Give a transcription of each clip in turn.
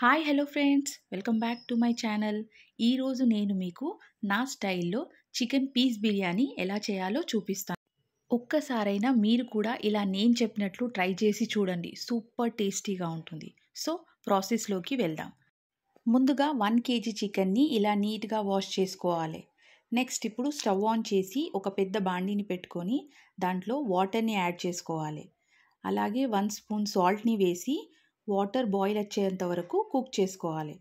Hi hello friends. Welcome back to my channel. ఈరోజు నేను మీకు నా స్టైల్లో చికెన్ పీస్ బిర్యానీ ఎలా చేయాలో చూపిస్తాను. ఒక్కసారైనా మీరు కూడా ఇలా నేను చెప్పినట్లు ట్రై చేసి చూడండి. సూపర్ టేస్టీగా ఉంటుంది. సో ప్రాసెస్లోకి వెళ్దాం. ముందుగా వన్ కేజీ చికెన్ని ఇలా నీట్గా వాష్ చేసుకోవాలి. నెక్స్ట్ ఇప్పుడు స్టవ్ ఆన్ చేసి ఒక పెద్ద బాండీని పెట్టుకొని దాంట్లో వాటర్ని యాడ్ చేసుకోవాలి. అలాగే వన్ స్పూన్ సాల్ట్ని వేసి వాటర్ బాయిల్ వచ్చేంత వరకు కుక్ చేసుకోవాలి.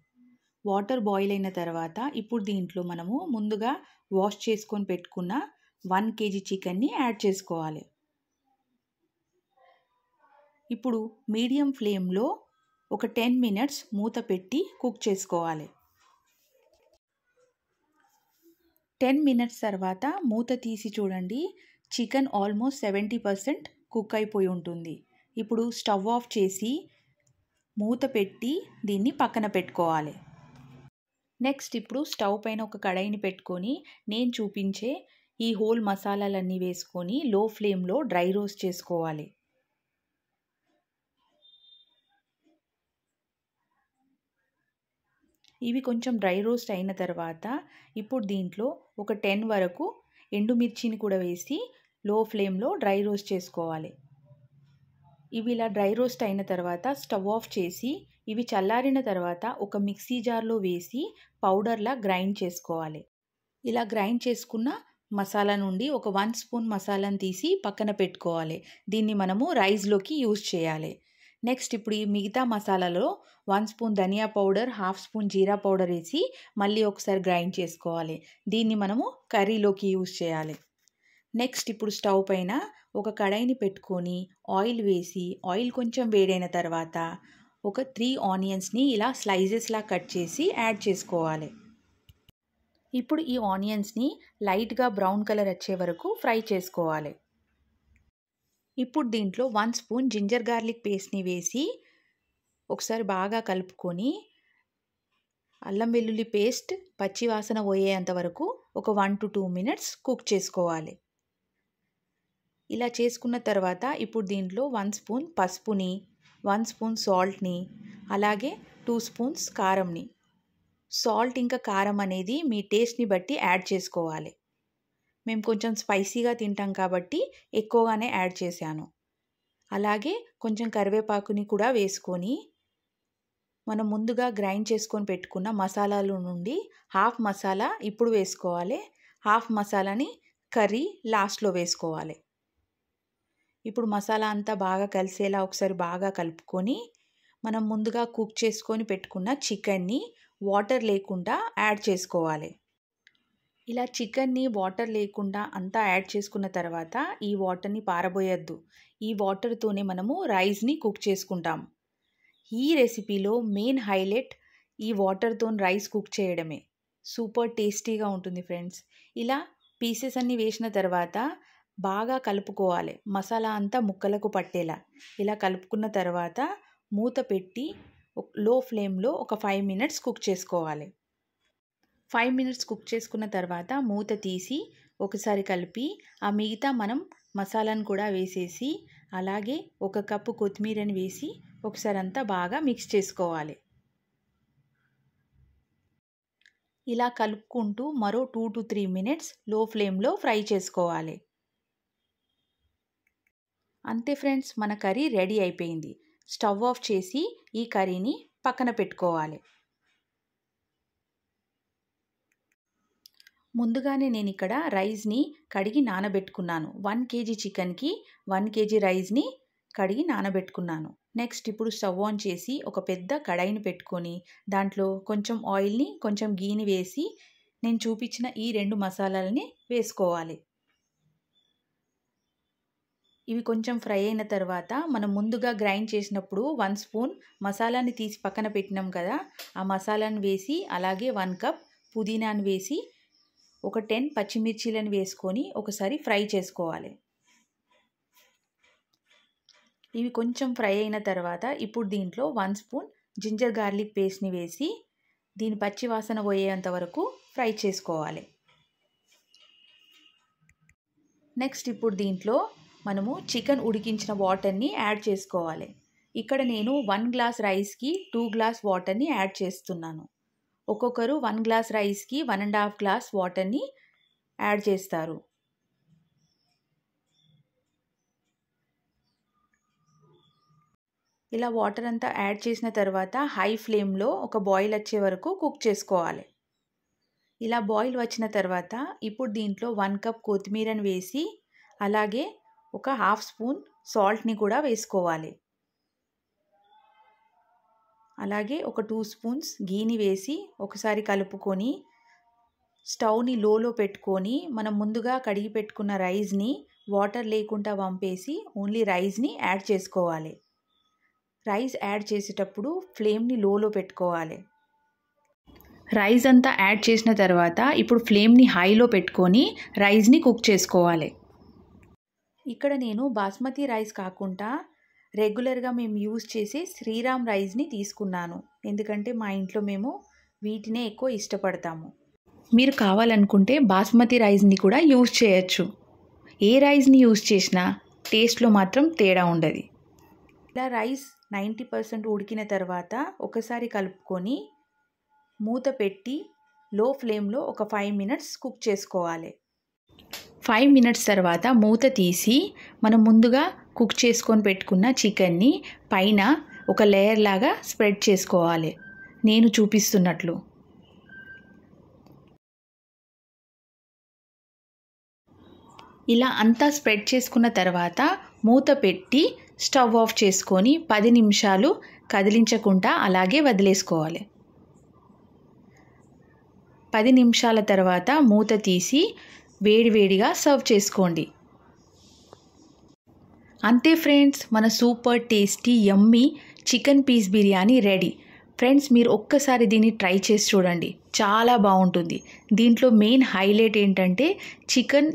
వాటర్ బాయిల్ అయిన తర్వాత ఇప్పుడు దీంట్లో మనము ముందుగా వాష్ చేసుకొని పెట్టుకున్న వన్ కేజీ చికెన్ని యాడ్ చేసుకోవాలి. ఇప్పుడు మీడియం ఫ్లేమ్లో ఒక టెన్ మినిట్స్ మూత పెట్టి కుక్ చేసుకోవాలి. టెన్ మినిట్స్ తర్వాత మూత తీసి చూడండి chicken almost seventy percent cook అయిపోయి ఉంటుంది. ఇప్పుడు స్టవ్ ఆఫ్ చేసి మూత పెట్టి దీన్ని పక్కన పెట్టుకోవాలి. నెక్స్ట్ ఇప్పుడు స్టవ్ పైన ఒక కడాయిని పెట్టుకొని నేను చూపించే ఈ హోల్ మసాలాలన్నీ వేసుకొని లో ఫ్లేమ్లో డ్రై రోస్ట్ చేసుకోవాలి. ఇవి కొంచెం డ్రై రోస్ట్ అయిన తర్వాత ఇప్పుడు దీంట్లో ఒక టెన్ వరకు ఎండుమిర్చిని కూడా వేసి లో ఫ్లేమ్లో డ్రై రోస్ట్ చేసుకోవాలి. ఇవి ఇలా డ్రై రోస్ట్ అయిన తర్వాత స్టవ్ ఆఫ్ చేసి ఇవి చల్లారిన తర్వాత ఒక మిక్సీ జార్లో వేసి పౌడర్లా గ్రైండ్ చేసుకోవాలి. ఇలా గ్రైండ్ చేసుకున్న మసాలా నుండి ఒక వన్ స్పూన్ మసాలాను తీసి పక్కన పెట్టుకోవాలి. దీన్ని మనము రైస్లోకి యూజ్ చేయాలి. నెక్స్ట్ ఇప్పుడు ఈ మిగతా మసాలాలో one spoon dhania powder half spoon jeera powder వేసి మళ్ళీ ఒకసారి గ్రైండ్ చేసుకోవాలి. దీన్ని మనము కర్రీలోకి యూజ్ చేయాలి. నెక్స్ట్ ఇప్పుడు స్టవ్ పైన ఒక కడాయిని పెట్టుకొని ఆయిల్ వేసి ఆయిల్ కొంచెం వేడైన తర్వాత ఒక త్రీ ఆనియన్స్ని ఇలా స్లైజెస్లా కట్ చేసి యాడ్ చేసుకోవాలి. ఇప్పుడు ఈ ఆనియన్స్ని లైట్గా బ్రౌన్ కలర్ వచ్చే వరకు ఫ్రై చేసుకోవాలి. ఇప్పుడు దీంట్లో వన్ స్పూన్ జింజర్ గార్లిక్ పేస్ట్ని వేసి ఒకసారి బాగా కలుపుకొని అల్లం వెల్లుల్లి పేస్ట్ పచ్చివాసన పోయేంత వరకు ఒక one to two minutes cook చేసుకోవాలి. ఇలా చేసుకున్న తర్వాత ఇప్పుడు దీంట్లో వన్ స్పూన్ పసుపుని వన్ స్పూన్ సాల్ట్ని అలాగే టూ స్పూన్స్ కారంని. సాల్ట్ ఇంకా కారం అనేది మీ టేస్ట్ని బట్టి యాడ్ చేసుకోవాలి. మేము కొంచెం స్పైసీగా తింటాం కాబట్టి ఎక్కువగానే యాడ్ చేశాను. అలాగే కొంచెం కరివేపాకుని కూడా వేసుకొని మనం ముందుగా గ్రైండ్ చేసుకొని పెట్టుకున్న మసాలాల నుండి హాఫ్ మసాలా ఇప్పుడు వేసుకోవాలి. హాఫ్ మసాలాని కర్రీ లాస్ట్లో వేసుకోవాలి. ఇప్పుడు మసాలా అంతా బాగా కలిసేలా ఒకసారి బాగా కలుపుకొని మనం ముందుగా కుక్ చేసుకొని పెట్టుకున్న చికెన్ని వాటర్ లేకుండా యాడ్ చేసుకోవాలి. ఇలా చికెన్ని వాటర్ లేకుండా అంతా యాడ్ చేసుకున్న తర్వాత ఈ వాటర్ని పారబోయొద్దు. ఈ వాటర్తోనే మనము రైస్ని కుక్ చేసుకుంటాం. ఈ రెసిపీలో మెయిన్ హైలైట్ ఈ వాటర్తో రైస్ కుక్ చేయడమే. సూపర్ టేస్టీగా ఉంటుంది ఫ్రెండ్స్. ఇలా పీసెస్ అన్నీ వేసిన తర్వాత బాగా కలుపుకోవాలి. మసాలా అంతా ముక్కలకు పట్టేలా. ఇలా కలుపుకున్న తర్వాత మూత పెట్టి లో ఫ్లేమ్లో ఒక ఫైవ్ మినిట్స్ కుక్ చేసుకోవాలి. ఫైవ్ మినిట్స్ కుక్ చేసుకున్న తర్వాత మూత తీసి ఒకసారి కలిపి ఆ మిగతా మనం మసాలాను కూడా వేసేసి అలాగే ఒక కప్పు కొత్తిమీరని వేసి ఒకసారి అంతా బాగా మిక్స్ చేసుకోవాలి. ఇలా కలుపుకుంటూ మరో టూ టు త్రీ మినిట్స్లో ఫ్లేమ్లో ఫ్రై చేసుకోవాలి. అంతే ఫ్రెండ్స్ మన కర్రీ రెడీ అయిపోయింది. స్టవ్ ఆఫ్ చేసి ఈ కర్రీని పక్కన పెట్టుకోవాలి. ముందుగానే నేను ఇక్కడ రైస్ని కడిగి నానబెట్టుకున్నాను. వన్ కేజీ చికెన్కి వన్ కేజీ రైస్ని కడిగి నానబెట్టుకున్నాను. నెక్స్ట్ ఇప్పుడు స్టవ్ ఆన్ చేసి ఒక పెద్ద కడాయిని పెట్టుకొని దాంట్లో కొంచెం ఆయిల్ని కొంచెం గీని వేసి నేను చూపించిన ఈ రెండు మసాలాలని వేసుకోవాలి. ఇవి కొంచెం ఫ్రై అయిన తర్వాత మనం ముందుగా గ్రైండ్ చేసినప్పుడు వన్ స్పూన్ మసాలాని తీసి పక్కన పెట్టినాం కదా ఆ మసాలాని వేసి అలాగే వన్ కప్ పుదీనాని వేసి ఒక టెన్ పచ్చిమిర్చీలను వేసుకొని ఒకసారి ఫ్రై చేసుకోవాలి. ఇవి కొంచెం ఫ్రై అయిన తర్వాత ఇప్పుడు దీంట్లో వన్ స్పూన్ జింజర్ గార్లిక్ పేస్ట్ని వేసి దీని పచ్చి వాసన పోయేంత వరకు ఫ్రై చేసుకోవాలి. నెక్స్ట్ ఇప్పుడు దీంట్లో మనము చికెన్ ఉడికించిన వాటర్ని యాడ్ చేసుకోవాలి. ఇక్కడ నేను వన్ గ్లాస్ రైస్కి టూ గ్లాస్ వాటర్ని యాడ్ చేస్తున్నాను. ఒక్కొక్కరు వన్ గ్లాస్ రైస్కి వన్ అండ్ హాఫ్ గ్లాస్ వాటర్ని యాడ్ చేస్తారు. ఇలా వాటర్ అంతా యాడ్ చేసిన తర్వాత హై ఫ్లేమ్లో ఒక బాయిల్ వచ్చే వరకు కుక్ చేసుకోవాలి. ఇలా బాయిల్ వచ్చిన తర్వాత ఇప్పుడు దీంట్లో వన్ కప్ కొత్తిమీరని వేసి అలాగే ఒక హాఫ్ స్పూన్ సాల్ట్ని కూడా వేసుకోవాలి. అలాగే ఒక టూ స్పూన్స్ గీని వేసి ఒకసారి కలుపుకొని స్టవ్ని లోలో పెట్టుకొని మనం ముందుగా కడిగి పెట్టుకున్న రైస్ని వాటర్ లేకుండా వంపేసి ఓన్లీ రైస్ని యాడ్ చేసుకోవాలి. రైస్ యాడ్ చేసేటప్పుడు ఫ్లేమ్ని లోలో పెట్టుకోవాలి. రైస్ అంతా యాడ్ చేసిన తర్వాత ఇప్పుడు ఫ్లేమ్ని హైలో పెట్టుకొని రైస్ని కుక్ చేసుకోవాలి. ఇక్కడ నేను బాస్మతి రైస్ కాకుండా రెగ్యులర్గా మేము యూజ్ చేసే శ్రీరామ్ రైస్ని తీసుకున్నాను. ఎందుకంటే మా ఇంట్లో మేము వీటినే ఎక్కువ ఇష్టపడతాము. మీరు కావాలనుకుంటే బాస్మతి రైస్ని కూడా యూజ్ చేయొచ్చు. ఏ రైస్ని యూజ్ చేసినా టేస్ట్లో మాత్రం తేడా ఉండదు. ఇలా రైస్ నైంటీ పర్సెంట్ ఉడికిన తర్వాత ఒకసారి కలుపుకొని మూత పెట్టి లో ఫ్లేమ్లో ఒక ఫైవ్ మినిట్స్ కుక్ చేసుకోవాలి. ఫైవ్ మినిట్స్ తర్వాత మూత తీసి మనం ముందుగా కుక్ చేసుకొని పెట్టుకున్న చికెన్ని పైన ఒక లేయర్ లాగా స్ప్రెడ్ చేసుకోవాలి. నేను చూపిస్తున్నట్లు. ఇలా అంతా స్ప్రెడ్ చేసుకున్న తర్వాత మూత పెట్టి స్టవ్ ఆఫ్ చేసుకొని పది నిమిషాలు కదిలించకుండా అలాగే వదిలేసుకోవాలి. పది నిమిషాల తర్వాత మూత తీసి వేడివేడిగా సర్వ్ చేసుకోండి. అంతే ఫ్రెండ్స్ మన super tasty yummy chicken piece biryani ready. Friends మీరు ఒక్కసారి దీన్ని ట్రై చేసి చూడండి. చాలా బాగుంటుంది. దీంట్లో మెయిన్ హైలైట్ ఏంటంటే చికెన్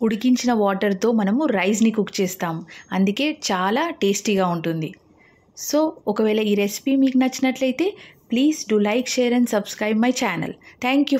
ఉడికించిన వాటర్తో మనము రైస్ని కుక్ చేస్తాము. అందుకే చాలా టేస్టీగా ఉంటుంది. సో ఒకవేళ ఈ రెసిపీ మీకు నచ్చినట్లయితే please do like share and subscribe my channel. Thank you.